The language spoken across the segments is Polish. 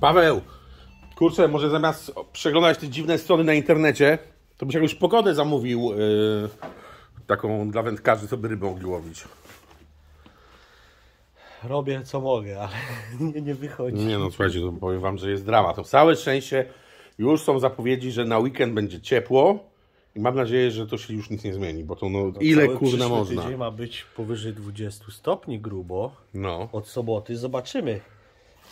Paweł, kurczę, może zamiast przeglądać te dziwne strony na internecie, to byś jakąś pogodę zamówił yy, taką dla wędkarzy, co by ryby mogli łowić. Robię co mogę, ale nie, nie wychodzi. Nie no, słuchajcie, to powiem wam, że jest dramat. To całe szczęście już są zapowiedzi, że na weekend będzie ciepło i mam nadzieję, że to się już nic nie zmieni, bo to no, ile Cały kurna można. tydzień ma być powyżej 20 stopni grubo No. od soboty. Zobaczymy.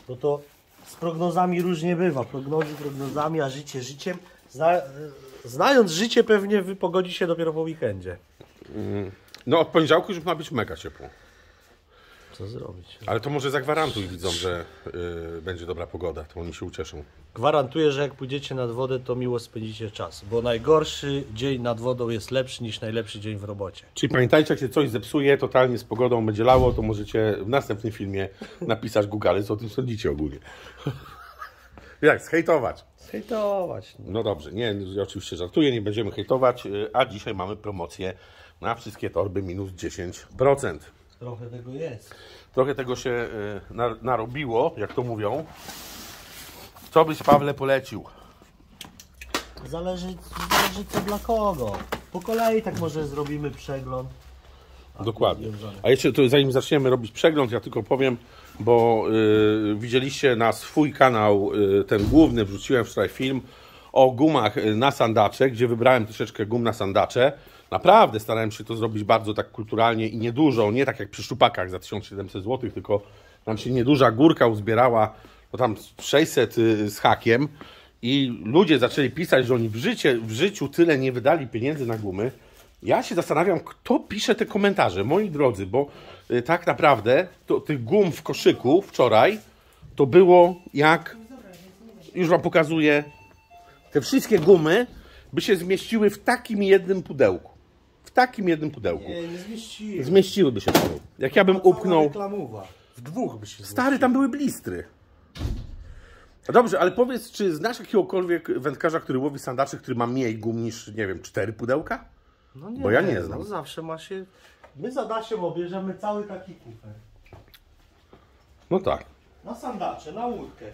No to z prognozami różnie bywa. Prognozy prognozami, a życie życiem. Zna, znając życie pewnie wypogodzi się dopiero po weekendzie. No od poniedziałku już ma być mega ciepło. Co zrobić? Ale to może zagwarantuj widzom, że yy, będzie dobra pogoda, to oni się ucieszą. Gwarantuję, że jak pójdziecie nad wodę, to miło spędzicie czas, bo najgorszy dzień nad wodą jest lepszy niż najlepszy dzień w robocie. Czyli pamiętajcie, jak się coś zepsuje totalnie z pogodą, będzie lało, to możecie w następnym filmie napisać Google, co o tym sądzicie ogólnie. Jak, zhejtować? Hejtować. No. No dobrze, nie, ja oczywiście żartuję, nie będziemy hejtować, yy, a dzisiaj mamy promocję na wszystkie torby minus 10%. Trochę tego jest. Trochę tego się na- narobiło, jak to mówią. Co byś, Pawle, polecił? Zależy, zależy co dla kogo. Po kolei tak może zrobimy przegląd. Dokładnie. związane. A jeszcze to, zanim zaczniemy robić przegląd, ja tylko powiem, bo y, widzieliście na swój kanał, y, ten główny, wrzuciłem wczoraj film o gumach y, na sandacze, gdzie wybrałem troszeczkę gum na sandacze. Naprawdę starałem się to zrobić bardzo tak kulturalnie i niedużo, nie tak jak przy szczupakach za 1700 zł, tylko tam się nieduża górka uzbierała, no tam 600 y, z hakiem i ludzie zaczęli pisać, że oni w, życie, w życiu tyle nie wydali pieniędzy na gumy. Ja się zastanawiam, kto pisze te komentarze, moi drodzy, bo y, tak naprawdę to, tych gum w koszyku wczoraj to było jak. Już Wam pokazuję. Te wszystkie gumy by się zmieściły w takim jednym pudełku. W takim jednym pudełku. Nie, nie zmieściłem. Zmieściłyby się. Jak ja bym upchnął. reklamowa. W dwóch by się Stary, tam były blistry. No dobrze, ale powiedz, czy znasz jakiegokolwiek wędkarza, który łowi sandaczy, który ma mniej gum niż, nie wiem, cztery pudełka? No nie, Bo ja nie znam. No zawsze ma się... My za Dasiem obierzemy cały taki kufer. No tak. Na sandacze, na łódkę.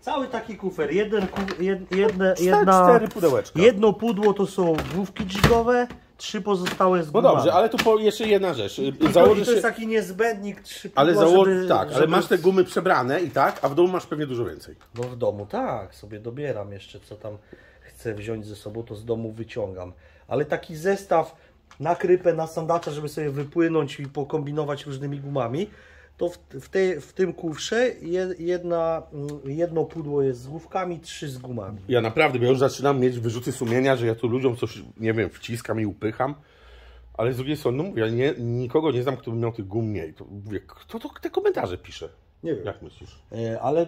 Cały taki kufer. Jeden, ku, jed, jedne, jedna, cztery pudełeczka. Jedno pudło to są główki dźwigowe, trzy pozostałe z No dobrze, ale tu po, jeszcze jedna rzecz. I to, i to jest się, taki niezbędnik, trzy ale zało... żeby, tak, ale żeby- masz te gumy przebrane i tak, a w domu masz pewnie dużo więcej. No w domu tak, sobie dobieram jeszcze co tam chcę wziąć ze sobą, to z domu wyciągam. Ale taki zestaw na krypę, na sandacza, żeby sobie wypłynąć i pokombinować różnymi gumami, to w, w, tej, w tym kufrze je- jedna, mm, jedno pudło jest z główkami, trzy z gumami. Ja naprawdę, bo ja już zaczynam mieć wyrzuty sumienia, że ja tu ludziom coś, nie wiem, wciskam i upycham. Ale z drugiej strony, no mówię, ja nie, nikogo nie znam, kto by miał tych gum mniej. To mówię, kto to te komentarze pisze? Nie wiem. Jak myślisz? E, Ale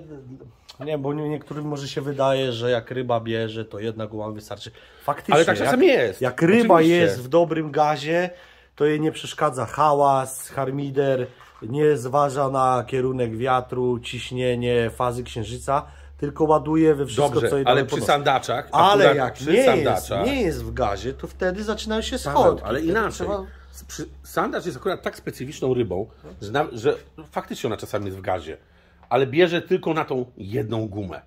nie, bo nie- niektórym może się wydaje, że jak ryba bierze, to jedna guma wystarczy. Faktycznie. Ale tak czasem jak, jest. Jak ryba Oczywiście. jest w dobrym gazie, to jej nie przeszkadza hałas, harmider, nie zważa na kierunek wiatru, ciśnienie, fazy księżyca, tylko ładuje we wszystko, Dobrze, co jej ale przy sandaczach, Ale jak przy nie jest, sandaczach, nie jest w gazie, to wtedy zaczynają się schodki. ale inaczej. trzeba- Sandacz jest akurat tak specyficzną rybą, że, na, że faktycznie ona czasami jest w gazie, ale bierze tylko na tą jedną gumę.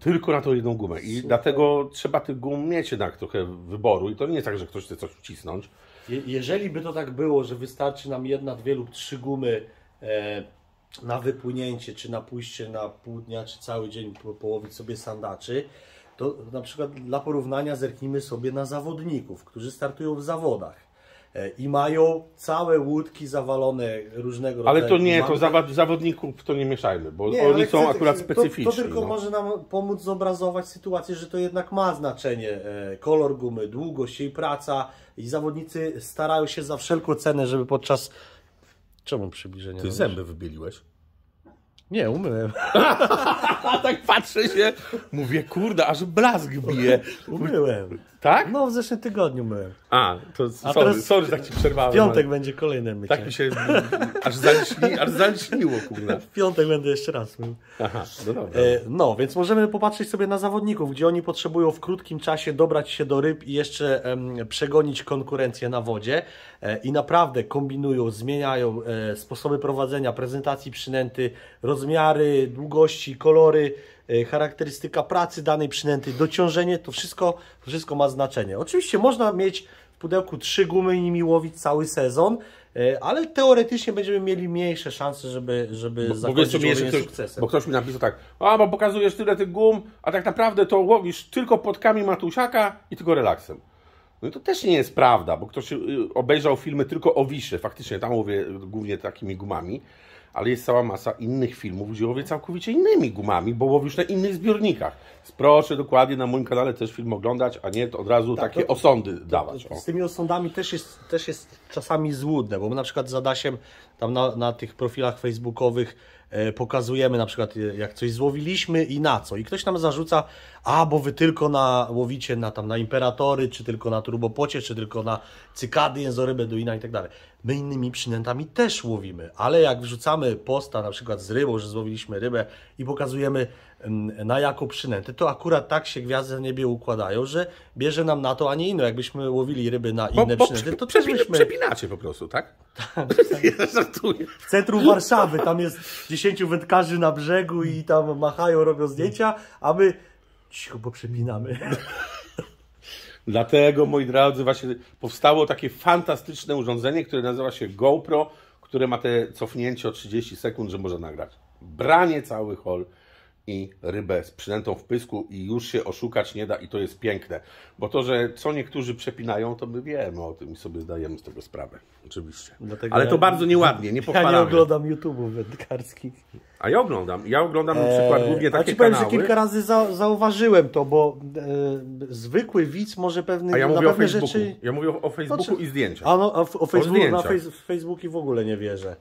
Tylko na tą jedną gumę. I dlatego trzeba tych gum mieć jednak trochę wyboru. I to nie jest tak, że ktoś chce coś wcisnąć. Je, jeżeli by to tak było, że wystarczy nam jedna, dwie lub trzy gumy e, na wypłynięcie, czy na pójście na pół dnia, czy cały dzień po, połowić sobie sandaczy, to na przykład dla porównania zerknijmy sobie na zawodników, którzy startują w zawodach i mają całe łódki zawalone różnego rodzaju Ale to nie, to zawa- zawodników to nie mieszajmy, bo Nie, oni są chcę- akurat to- specyficzni. To, tylko no. może nam pomóc zobrazować sytuację, że to jednak ma znaczenie. E, kolor gumy, długość jej praca i zawodnicy starają się za wszelką cenę, żeby podczas... Czemu przybliżenie? Ty robisz? zęby wybieliłeś. Nie, umyłem. A tak patrzę się, mówię, kurde, aż blask bije. Umyłem. Tak? No, w zeszłym tygodniu myłem. A, to A sorry, teraz sorry, że tak ci przerwałem. W piątek ale będzie kolejne mycie. Tak mi się aż zaliśni, aż zaliśniło. W piątek będę jeszcze raz mył. Aha, no dobra. E, No, więc możemy popatrzeć sobie na zawodników, gdzie oni potrzebują w krótkim czasie dobrać się do ryb i jeszcze em, przegonić konkurencję na wodzie. E, I naprawdę kombinują, zmieniają e, sposoby prowadzenia, prezentacji przynęty, roz, rozmiary, długości, kolory, charakterystyka pracy danej przynęty, dociążenie, to wszystko, to wszystko ma znaczenie. Oczywiście można mieć w pudełku trzy gumy i nimi łowić cały sezon, e, ale teoretycznie będziemy mieli mniejsze szanse, żeby, żeby Bo, wiesz, zakończyć łowienie ktoś, sukcesem. bo ktoś mi napisał tak, a bo pokazujesz tyle tych gum, a tak naprawdę to łowisz tylko podkami Matusiaka i tylko relaksem. No to też nie jest prawda, bo ktoś y, obejrzał filmy tylko o Wiszy, faktycznie tam łowię głównie takimi gumami, ale jest cała masa innych filmów, gdzie łowię całkowicie innymi gumami, bo łowisz na innych zbiornikach. Proszę dokładnie na moim kanale też film oglądać, a nie to od razu takie to- osądy dawać. O. Z tymi osądami też jest, też jest czasami złudne, bo my na przykład z Adasiem tam na, na tych profilach facebookowych e, pokazujemy na przykład e, jak coś złowiliśmy i na co. I ktoś nam zarzuca, a bo wy tylko na, łowicie na, tam, na imperatory, czy tylko na turbopocie, czy tylko na cykady, jęzorybę, duina i tak dalej. My innymi przynętami też łowimy, ale jak wrzucamy posta na przykład z rybą, że złowiliśmy rybę i pokazujemy mm, na jaką przynętę, to akurat tak się gwiazdy w niebie układają, że bierze nam na to, a nie inne. Jakbyśmy łowili ryby na Bo, inne bo przynęty, to prze, też byśmy przepinacie po prostu, tak? Ja żartuję. w centrum Warszawy, tam jest 10 wędkarzy na brzegu i tam machają, robią zdjęcia, a my cicho, bo przepinamy. Dlatego, moi drodzy, właśnie powstało takie fantastyczne urządzenie, które nazywa się GoPro, które ma te cofnięcie o 30 sekund, że może nagrać branie cały hol i rybę z przynętą w pysku i już się oszukać nie da i to jest piękne. Bo to, że co niektórzy przepinają, to my wiemy o tym i sobie zdajemy z tego sprawę. Oczywiście. Dlatego Ale ja- to bardzo nieładnie, nie Ja nie oglądam YouTube'ów wędkarskich. A ja oglądam. Ja oglądam na przykład głównie Eee, a takie ci powiem, kanały. że kilka razy za, zauważyłem to, bo e, zwykły widz może pewny, A ja na mówię o pewne Facebooku. rzeczy... Ja mówię o, o Facebooku Znaczy- i zdjęciach. A no, a w- o Facebook, na w Facebooki w ogóle nie wierzę.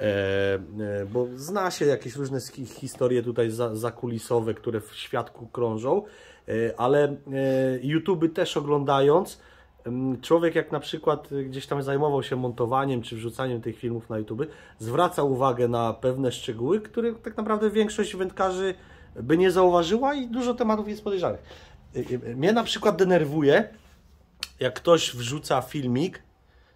E, e, bo zna się jakieś różne historie tutaj za, zakulisowe, które w świadku krążą, e, ale YouTube też oglądając, człowiek jak na przykład gdzieś tam zajmował się montowaniem czy wrzucaniem tych filmów na YouTube, zwraca uwagę na pewne szczegóły, które tak naprawdę większość wędkarzy by nie zauważyła i dużo tematów jest podejrzanych. Mnie na przykład denerwuje, jak ktoś wrzuca filmik,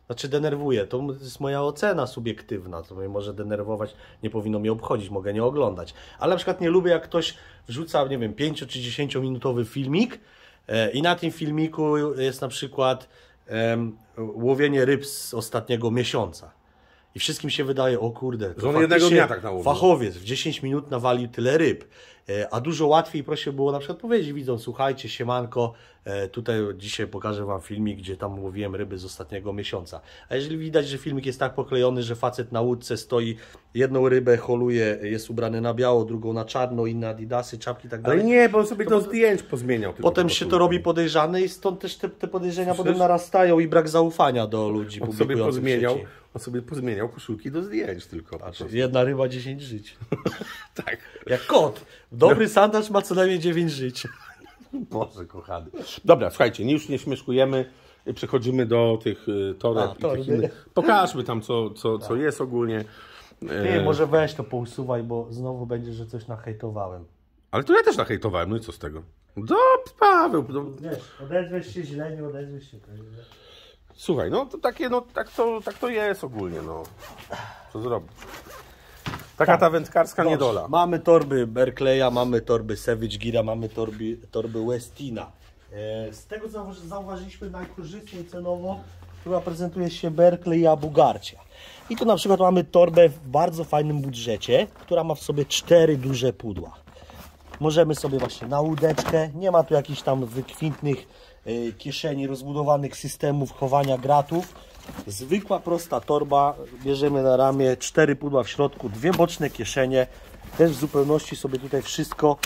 znaczy denerwuje, to jest moja ocena subiektywna, to mnie może denerwować, nie powinno mnie obchodzić, mogę nie oglądać. Ale na przykład nie lubię, jak ktoś wrzuca, nie wiem, 5 czy 10 minutowy filmik e, i na tym filmiku jest na przykład em, łowienie ryb z ostatniego miesiąca. I wszystkim się wydaje, o kurde, to on jednego dnia tak nałowił. Fachowiec w 10 minut nawalił tyle ryb. E, A dużo łatwiej proszę było na przykład powiedzieć widzą, słuchajcie, siemanko, tutaj dzisiaj pokażę wam filmik, gdzie tam łowiłem ryby z ostatniego miesiąca. A jeżeli widać, że filmik jest tak poklejony, że facet na łódce stoi, jedną rybę holuje, jest ubrany na biało, drugą na czarno, inne adidasy, czapki i tak Ale dalej. nie, bo on sobie to, zdjęć pozmieniał. Potem po się to robi podejrzane i stąd też te, te podejrzenia potem narastają i brak zaufania do ludzi On sobie pozmieniał, on sobie pozmieniał koszulki do zdjęć tylko. prostu. Jedna ryba, 10 żyć. Tak. Jak kot. Dobry sandacz ma co najmniej 9 żyć. Boże kochany. Dobra, słuchajcie, już nie śmieszkujemy. Przechodzimy do tych y, toreb A, i tych innych. Pokażmy tam, co, co, co jest ogólnie. Ty, E, może weź to pousuwaj, bo znowu będzie, że coś nahejtowałem. Ale to ja też nahejtowałem, no i co z tego? Do Paweł, no, Wiesz, odezwiesz się źle, nie odezwiesz się słuchaj, no to takie, no tak to, tak to jest ogólnie, no. Co zrobić? Taka ta wędkarska niedola. Mamy torby Berkeleya, mamy torby Savage Gira, mamy torby, torby Westina. E, Z tego co zauważy- zauważyliśmy najkorzystniej cenowo, która prezentuje się Berkeley i Abugarcia. I tu na przykład mamy torbę w bardzo fajnym budżecie, która ma w sobie cztery duże pudła. Możemy sobie właśnie na łódeczkę, nie ma tu jakichś tam wykwintnych e, kieszeni, rozbudowanych systemów chowania gratów. Zwykła, prosta torba, bierzemy na ramię, cztery pudła w środku, dwie boczne kieszenie. Też w zupełności sobie tutaj wszystko,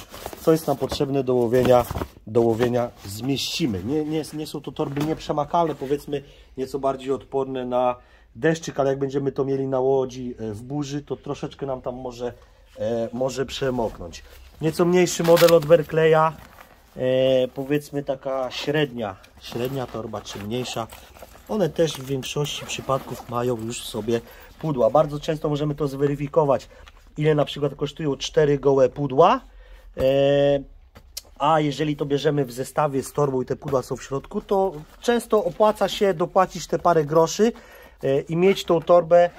co jest nam potrzebne do łowienia, do łowienia zmieścimy. Nie, nie, nie są to torby nieprzemakalne, powiedzmy nieco bardziej odporne na deszczyk, ale jak będziemy to mieli na łodzi e, w burzy, to troszeczkę nam tam może, e, może przemoknąć. Nieco mniejszy model od Berkeleya, e, powiedzmy taka średnia, średnia torba czy mniejsza. One też w większości przypadków mają już sobie pudła. Bardzo często możemy to zweryfikować, ile na przykład kosztują cztery gołe pudła. E, a jeżeli to bierzemy w zestawie z torbą i te pudła są w środku, to często opłaca się dopłacić te parę groszy e, i mieć tą torbę e,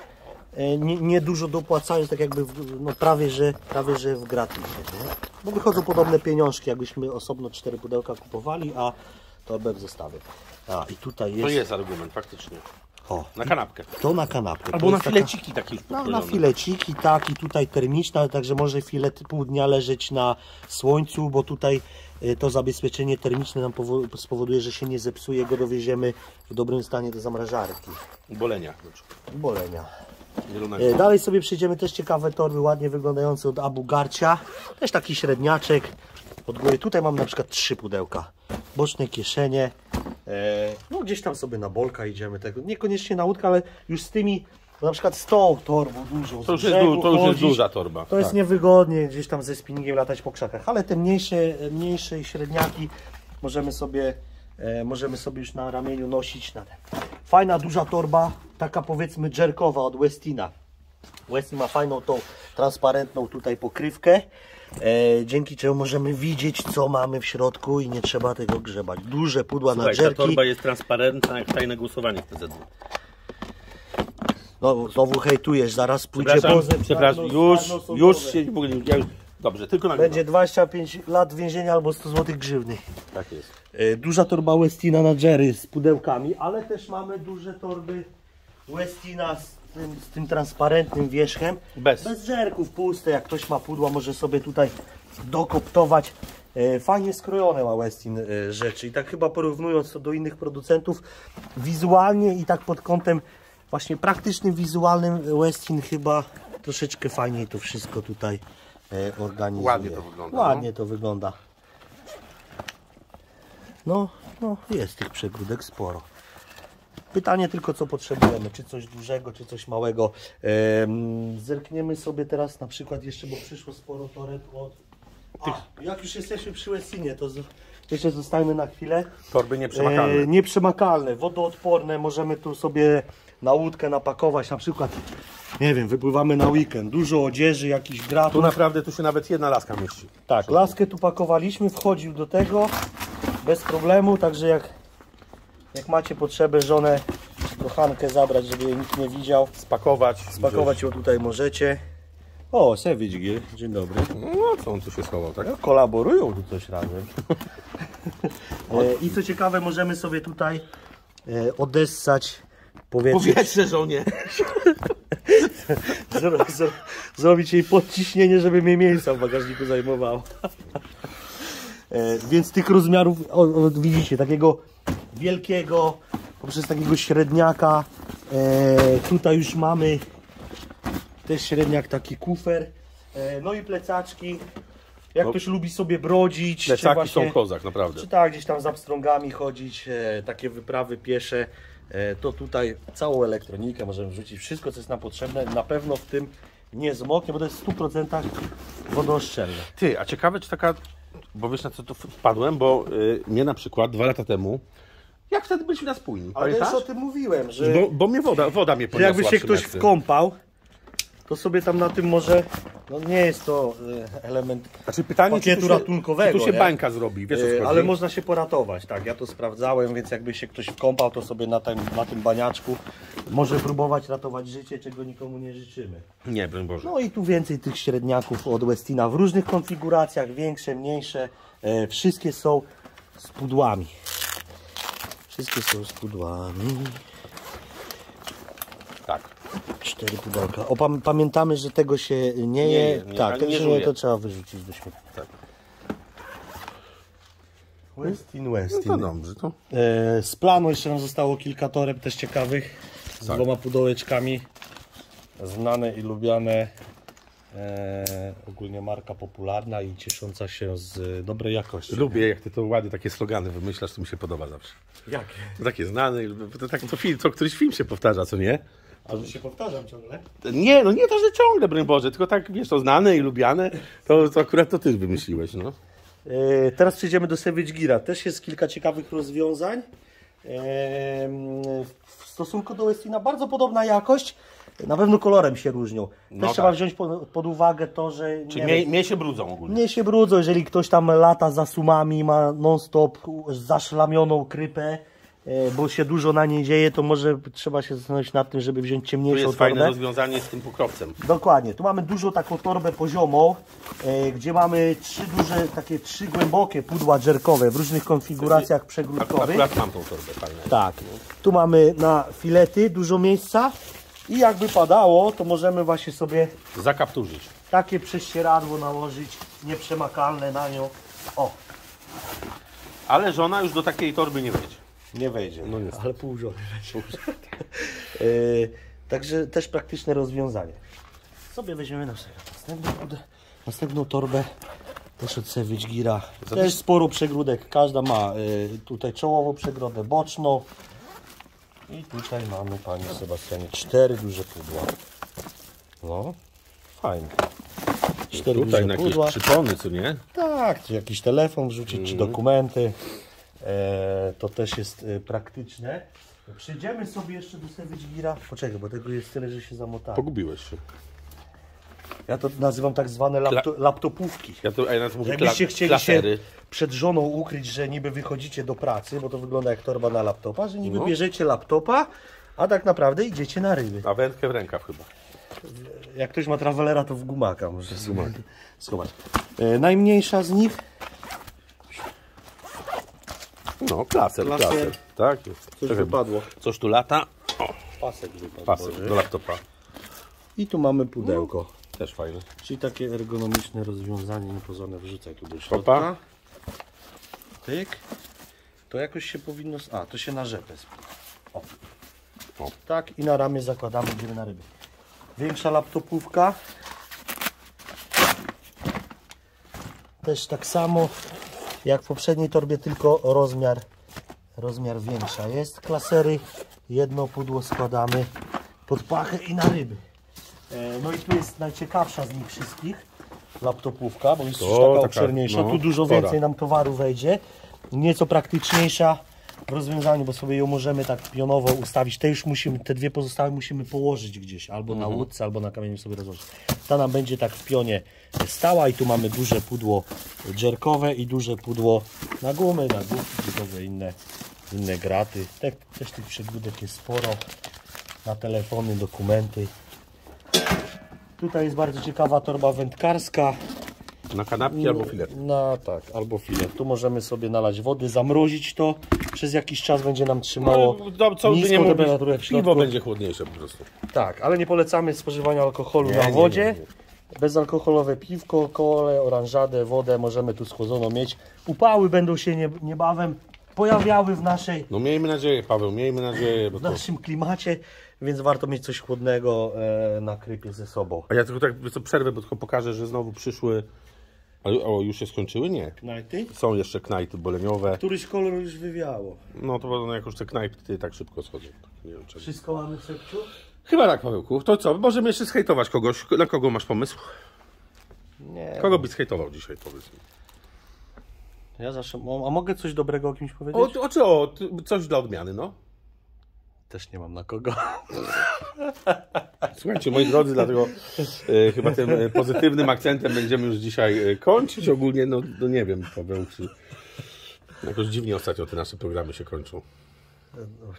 e, nie, dopłacając, tak jakby w, no prawie, że, prawie, że w gratisie? Bo wychodzą podobne pieniążki, jakbyśmy osobno cztery pudełka kupowali, a torbę w zestawie. A i tutaj To jest, jest argument, faktycznie. o, Na kanapkę. to na kanapkę. Albo to na jest taka- fileciki takie już na, fileciki, tak, i tutaj termiczna, także może filet pół dnia leżeć na słońcu, bo tutaj y, to zabezpieczenie termiczne nam powo- spowoduje, że się nie zepsuje, go dowieziemy w dobrym stanie do zamrażarki. Bolenia. Bolenia. Zielonego. E, Dalej sobie przejdziemy też ciekawe torby, ładnie wyglądające od Abu Garcia. Też taki średniaczek. Od góry tutaj mam na przykład trzy pudełka. Boczne kieszenie. E, no gdzieś tam sobie na bolka idziemy tego. Niekoniecznie na łódkę, ale już z tymi, na przykład z tą torbą dużą. To już jest, du- to już jest duża torba. To jest Tak. niewygodnie gdzieś tam ze spinningiem latać po krzakach, ale te mniejsze, mniejsze średniaki możemy sobie, e, możemy sobie już na ramieniu nosić. Na ten. Fajna, duża torba, taka powiedzmy jerkowa od Westina. Westin ma fajną tą transparentną tutaj pokrywkę, e, dzięki czemu możemy widzieć co mamy w środku i nie trzeba tego grzebać. Duże pudła Słuchaj, na ta jerki. torba jest transparentna jak tajne głosowanie w TZW. No, znowu hejtujesz, zaraz pójdzie Przepraszam, przepraszam, już, już się ogóle, ja już, dobrze, tylko na Będzie 25 lat więzienia albo 100 zł grzywny. Tak jest. E, Duża torba Westina na Jerry z pudełkami, ale też mamy duże torby Westina z tym, z tym transparentnym wierzchem. Bez. Bez żerków, puste. Jak ktoś ma pudła, może sobie tutaj dokoptować. E, Fajnie skrojone ma Westin e, rzeczy i tak chyba porównując to do innych producentów, wizualnie i tak pod kątem właśnie praktycznym, wizualnym Westin chyba troszeczkę fajniej to wszystko tutaj e, organizuje. Ładnie to wygląda, no. Ładnie to wygląda. No, no jest tych przegródek sporo. Pytanie tylko, co potrzebujemy, czy coś dużego, czy coś małego. Em, zerkniemy sobie teraz na przykład jeszcze, bo przyszło sporo toreb od... A, jak już jesteśmy przy Westinie, to z... jeszcze zostajmy na chwilę. Torby nieprzemakalne. E, nieprzemakalne, wodoodporne, możemy tu sobie na łódkę napakować, na przykład, nie wiem, wypływamy na weekend, dużo odzieży, jakiś Tu gratów. naprawdę, tu się nawet jedna laska mieści. Tak, laskę tu pakowaliśmy, wchodził do tego bez problemu, także jak, jak macie potrzebę żonę kochankę zabrać, żeby jej nikt nie widział, Spakować. spakować ją tutaj możecie. O, Savage Gear, dzień dobry. No, co on tu się schował, tak? No, kolaborują tu coś razem. e, I co ciekawe, możemy sobie tutaj e, odessać powietrze, Powietrze żonie. zro, zro, zrobić jej podciśnienie, żeby mnie miejsca w bagażniku zajmowało. E, więc tych rozmiarów, o, o, widzicie, takiego wielkiego, poprzez takiego średniaka, e, tutaj już mamy też średniak, taki kufer, e, no i plecaczki, jak No. ktoś lubi sobie brodzić, czy Plecaki właśnie, są kozak, naprawdę. czy tak, gdzieś tam za pstrągami chodzić, e, takie wyprawy piesze, e, to tutaj całą elektronikę możemy wrzucić, wszystko co jest nam potrzebne, na pewno w tym nie zmoknie, bo to jest w 100% wodooszczelne. Ty, a ciekawe czy taka, bo wiesz na co tu wpadłem, bo y, mnie na przykład dwa lata temu, jak wtedy byliśmy na spójni, Ale też o tym mówiłem, że, Bo, bo mnie woda, woda mnie poniosła jakby się ktoś wkąpał, to sobie tam na tym może, no nie jest to e, element Znaczy pytanie, czy pakietu tu się, ratunkowego, czy tu się nie? bańka zrobi, wiesz chodzi? Ale można się poratować, tak, ja to sprawdzałem, więc jakby się ktoś wkąpał, to sobie na tym, na tym baniaczku może próbować ratować życie, czego nikomu nie życzymy. Nie, broń Boże. No i tu więcej tych średniaków od Westina w różnych konfiguracjach, większe, mniejsze, e, wszystkie są z pudłami. Wszystkie są z pudłami. Tak. Cztery pudełka. O, pam, pamiętamy, że tego się nie je. je, nie, tak, tego nie się nie to trzeba wyrzucić do śmieci. Tak. Westin, No Westin. to dobrze, to E, z planu jeszcze nam zostało kilka toreb też ciekawych z Tak. dwoma pudełeczkami. Znane i lubiane. E, ogólnie marka popularna i ciesząca się z dobrej jakości. lubię jak ty to ładnie takie slogany wymyślasz, to mi się podoba zawsze. Jakie? To takie znane, to tak co, film, co któryś film się powtarza, co nie? A że się powtarzam ciągle. Nie, no nie to, że ciągle, broń Boże, tylko tak, wiesz, to znane i lubiane, to, to akurat to ty wymyśliłeś, no. E, teraz przejdziemy do Savage Geara. Też jest kilka ciekawych rozwiązań. E, w stosunku do Westina bardzo podobna jakość. Na pewno kolorem się różnią. Też No trzeba tak. wziąć pod, pod uwagę to, że Czyli wiem, mnie się brudzą ogólnie. Nie się brudzą, jeżeli ktoś tam lata za sumami, ma non-stop zaszlamioną krypę, e, bo się dużo na niej dzieje, to może trzeba się zastanowić nad tym, żeby wziąć Tu ciemniejszą jest fajne torbę. rozwiązanie z tym pokrowcem. Dokładnie. Tu mamy dużą taką torbę poziomą, e, gdzie mamy trzy duże, takie trzy głębokie pudła dżerkowe w różnych konfiguracjach przegródkowych. Akurat mam tą torbę fajną. Tak. Tu mamy na filety dużo miejsca i jakby padało, to możemy właśnie sobie Zakapturzyć. takie prześcieradło nałożyć, nieprzemakalne na nią. O, Ale żona już do takiej torby nie wejdzie. nie wejdzie. No niestety. ale pół żony wejdzie. Yy, Także też praktyczne rozwiązanie. Sobie weźmiemy na przykład następną, następną torbę. Też od Savage Gira. Też sporo przegródek. Każda ma y, tutaj czołową przegrodę, boczną. I tutaj mamy, Panie Sebastianie, cztery duże pudła. No, fajnie. Cztery Tutaj duże na jakieś pudła. przypony, co nie? Tak, czy jakiś telefon wrzucić, czy dokumenty. E, to też jest e, praktyczne. Przejdziemy sobie jeszcze do Savage Gira. Poczekaj, bo tego jest tyle, że się zamotałem. Pogubiłeś się. Ja to nazywam tak zwane lapto, laptopówki. Ja to, a ja mówię Jakbyście chcieli klasery. się przed żoną ukryć, że niby wychodzicie do pracy, bo to wygląda jak torba na laptopa, że niby No. bierzecie laptopa, a tak naprawdę idziecie na ryby. A wędkę w rękaw chyba. Jak ktoś ma travelera, to w gumaka może schować. E, najmniejsza z nich, No, klaser, Klaser. klaser. Tak jest. coś Czekaj, wypadło. Coś tu lata. O, Pasek wypadł. pasek do laptopa. I tu mamy pudełko. Też fajne. Czyli takie ergonomiczne rozwiązanie, niepozorne wrzucaj tu do Opa. środka. Tyk. To jakoś się powinno... A, to się na rzepę spina. O. O. Tak i na ramię zakładamy, idziemy na ryby. Większa laptopówka. Też tak samo jak w poprzedniej torbie, tylko rozmiar, rozmiar większa jest. Klasery, jedno pudło składamy pod pachę i na ryby. E, No i tu jest najciekawsza z nich wszystkich laptopówka, bo jest To już taka taka, obszerniejsza. no, tu dużo więcej nam towaru wejdzie. Nieco praktyczniejsza w rozwiązaniu, bo sobie ją możemy tak pionowo ustawić. Te już musimy, te dwie pozostałe musimy położyć gdzieś, albo na łódce, albo na kamieniu sobie rozłożyć. Ta nam będzie tak w pionie stała i tu mamy duże pudło dżerkowe i duże pudło na gumy, na główki, gotowe inne, inne graty. Te, też tych przegródek jest sporo. Na telefony, dokumenty. Tutaj jest bardzo ciekawa torba wędkarska. Na kanapki albo filet. No tak, albo filet. Tu możemy sobie nalać wody, zamrozić to. Przez jakiś czas będzie nam trzymało No, co by niską nie temperaturę w piwo środku. będzie chłodniejsze po prostu. Tak, ale nie polecamy spożywania alkoholu Nie, na nie, wodzie. nie, Bezalkoholowe piwko, kole, oranżadę, wodę możemy tu schłodzoną mieć. Upały będą się nie, niebawem pojawiały w naszej No miejmy nadzieję, Paweł, miejmy nadzieję, w naszym klimacie, więc warto mieć coś chłodnego e, na krypie ze sobą. A ja tylko tak co, przerwę, bo tylko pokażę, że znowu przyszły... A, o, już się skończyły? Nie. Knajty? Są jeszcze knajty boleniowe. Któryś kolor już wywiało. No to no, jak już te knajpy tak szybko schodzą. Nie wiem, czego. Wszystko mamy w sekciu? Chyba tak, Pawełku. To co, możemy jeszcze zhejtować kogoś. Na kogo masz pomysł? Nie. Kogo byś zhejtował dzisiaj, powiedz mi? Ja zawsze. A mogę coś dobrego o kimś powiedzieć? O, o co? Coś dla odmiany, no. Też nie mam na kogo. Słuchajcie, moi drodzy, dlatego e, chyba tym e, pozytywnym akcentem będziemy już dzisiaj e, kończyć. Ogólnie, no, no nie wiem, Paweł, czy... Jakoś dziwnie ostatnio te nasze programy się kończą.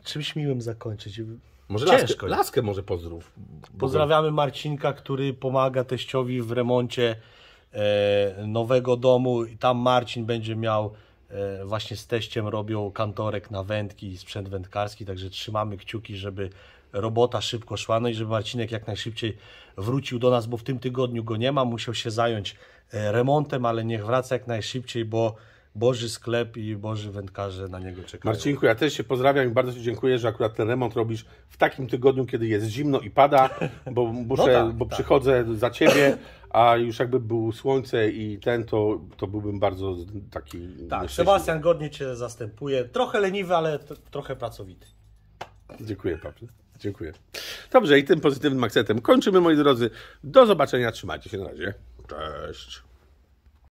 Czymś miłym zakończyć. Może Ciężko laskę, laskę może pozdrów. Pozdrawiamy Marcinka, który pomaga teściowi w remoncie e, nowego domu. I tam Marcin będzie miał właśnie z teściem robią kantorek na wędki i sprzęt wędkarski, także trzymamy kciuki, żeby robota szybko szła, no i żeby Marcinek jak najszybciej wrócił do nas, bo w tym tygodniu go nie ma, musiał się zająć e, remontem, ale niech wraca jak najszybciej, bo Boży sklep i Boży wędkarze na niego czekają. Marcinku, ja też się pozdrawiam i bardzo Ci dziękuję, że akurat ten remont robisz w takim tygodniu, kiedy jest zimno i pada, bo, muszę, tak, bo tak. przychodzę za Ciebie, a już jakby był słońce i ten, to, to byłbym bardzo taki Tak. Sebastian godnie Cię zastępuje. Trochę leniwy, ale trochę pracowity. Dziękuję, Paweł. Dziękuję. Dobrze, i tym pozytywnym akcentem kończymy, moi drodzy. Do zobaczenia, trzymajcie się na razie. Cześć.